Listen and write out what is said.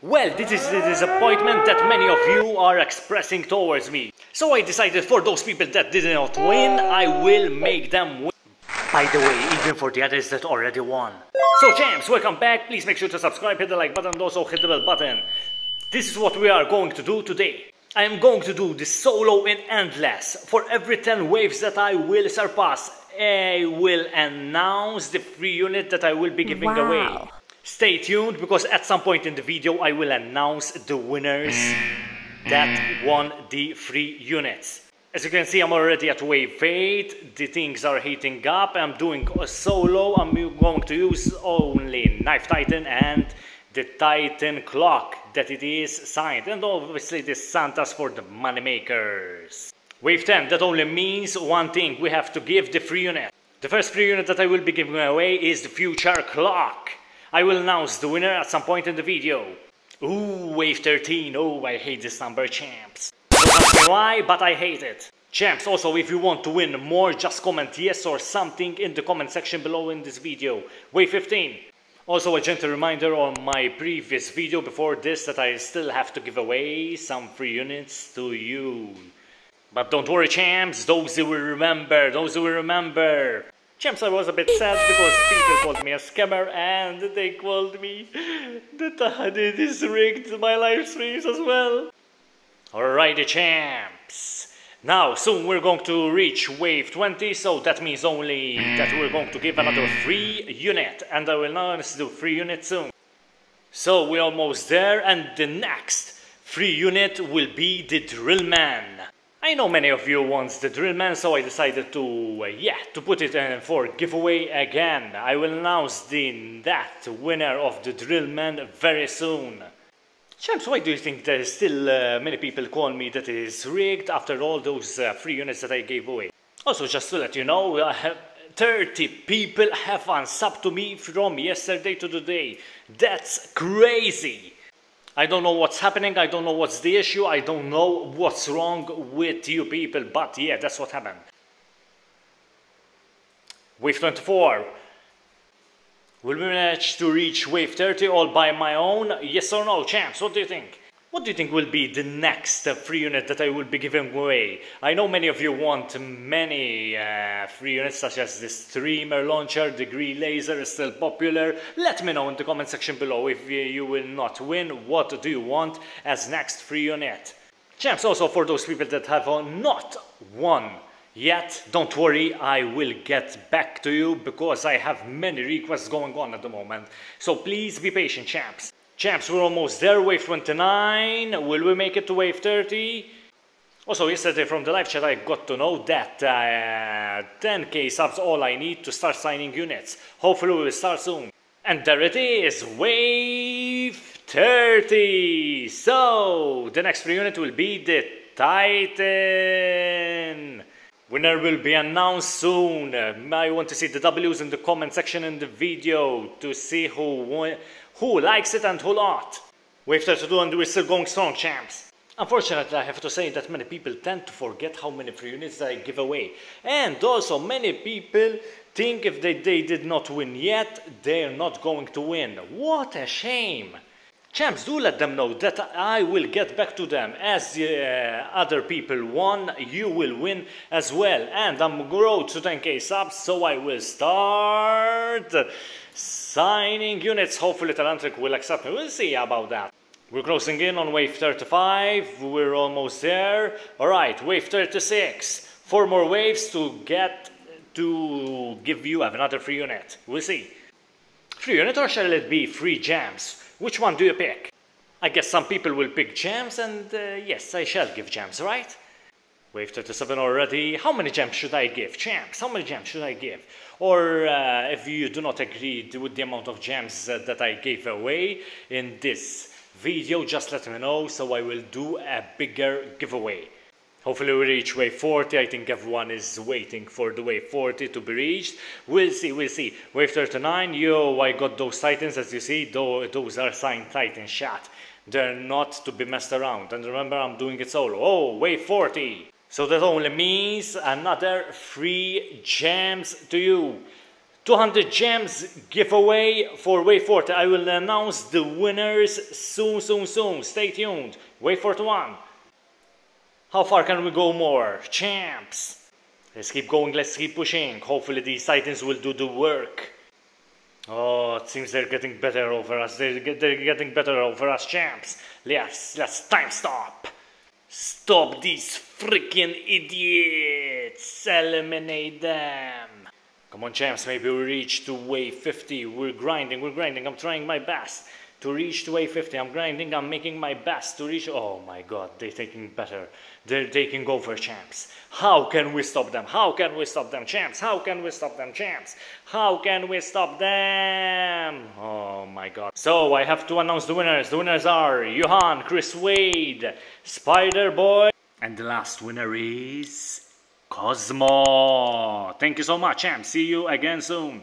Well, this is the disappointment that many of you are expressing towards me. So I decided for those people that did not win, I will make them win. By the way, even for the others that already won. So champs, welcome back. Please make sure to subscribe, hit the like button and also hit the bell button. This is what we are going to do today. I am going to do the solo in Endless. For every 10 waves that I will surpass, I will announce the free unit that I will be giving wow. away. Stay tuned because at some point in the video I will announce the winners that won the free units. As you can see I'm already at wave 8, the things are heating up, I'm doing a solo, I'm going to use only Knife Titan and the Titan clock that it is signed and obviously the Santas for the moneymakers. Wave 10, that only means one thing, we have to give the free unit. The first free unit that I will be giving away is the Future Clock. I will announce the winner at some point in the video. Ooh, wave 13, oh I hate this number, champs. Don't ask me why, but I hate it. Champs, also if you want to win more, just comment yes or something in the comment section below in this video. Wave 15. Also a gentle reminder on my previous video before this that I still have to give away some free units to you. But don't worry champs, those who will remember, those who will remember. Champs, I was a bit sad because people called me a scammer and they called me that I had rigged my live streams as well. Alrighty champs. Now, soon we're going to reach wave 20, so that means only that we're going to give another free unit. And I will announce the free unit soon. So we're almost there, and the next free unit will be the Drill Man. I know many of you want the drill man, so I decided to, uh, yeah, to put it in for giveaway again. I will announce the that winner of the drill man very soon. Champs, why do you think there's still uh, many people call me that is rigged after all those uh, free units that I gave away? Also, just to let you know, I have 30 people have unsubbed to me from yesterday to today. That's crazy! I don't know what's happening, I don't know what's the issue, I don't know what's wrong with you people, but yeah, that's what happened. Wave 24. Will we manage to reach wave 30 all by my own? Yes or no, champs? What do you think? What do you think will be the next uh, free unit that I will be giving away? I know many of you want many uh, free units such as the streamer launcher, the green laser is still popular. Let me know in the comment section below if you will not win, what do you want as next free unit? Champs, also for those people that have not won yet, don't worry, I will get back to you because I have many requests going on at the moment. So please be patient, champs. Champs, we're almost there, wave 29. Will we make it to wave 30? Also, yesterday from the live chat I got to know that uh, 10k subs all I need to start signing units. Hopefully we will start soon. And there it is, wave 30! So, the next free unit will be the Titan! Winner will be announced soon. I want to see the W's in the comment section in the video to see who won who likes it and who not. We have to do and we're still going strong, champs. Unfortunately, I have to say that many people tend to forget how many free units I give away. And also, many people think if they, they did not win yet, they're not going to win. What a shame! Champs, do let them know that I will get back to them. As uh, other people won, you will win as well. And I'm grow to 10k subs, so I will start signing units. Hopefully Telanthric will accept me. We'll see about that. We're closing in on wave 35. We're almost there. Alright, wave 36. Four more waves to get to give you another free unit. We'll see. Free unit or shall it be free gems? Which one do you pick? I guess some people will pick gems and uh, yes, I shall give gems, right? Wave 37 already. How many gems should I give? Champs, how many gems should I give? Or uh, if you do not agree with the amount of gems uh, that I gave away in this video, just let me know so I will do a bigger giveaway. Hopefully we reach wave 40. I think everyone is waiting for the wave 40 to be reached. We'll see, we'll see. Wave 39, yo, I got those titans as you see. Those are signed titan shot. They're not to be messed around. And remember, I'm doing it solo. Oh, wave 40. So that only means another free gems to you. 200 gems giveaway for Wave 40. I will announce the winners soon, soon, soon. Stay tuned. Wave 41. How far can we go more? Champs. Let's keep going, let's keep pushing. Hopefully these titans will do the work. Oh, it seems they're getting better over us. They're, they're getting better over us, champs. Yes, let's time stop. Stop these freaking idiots. Eliminate them. Come on, champs. Maybe we reach to wave 50. We're grinding, we're grinding. I'm trying my best to reach to wave 50. I'm grinding, I'm making my best to reach. Oh my god, they're taking better. They're taking over, champs. How can we stop them? How can we stop them, champs? How can we stop them, champs? How can we stop them? Oh my god. So I have to announce the winners. The winners are Johan, Chris Wade, Spider Boy, and the last winner is Cosmo. Thank you so much, champs. See you again soon.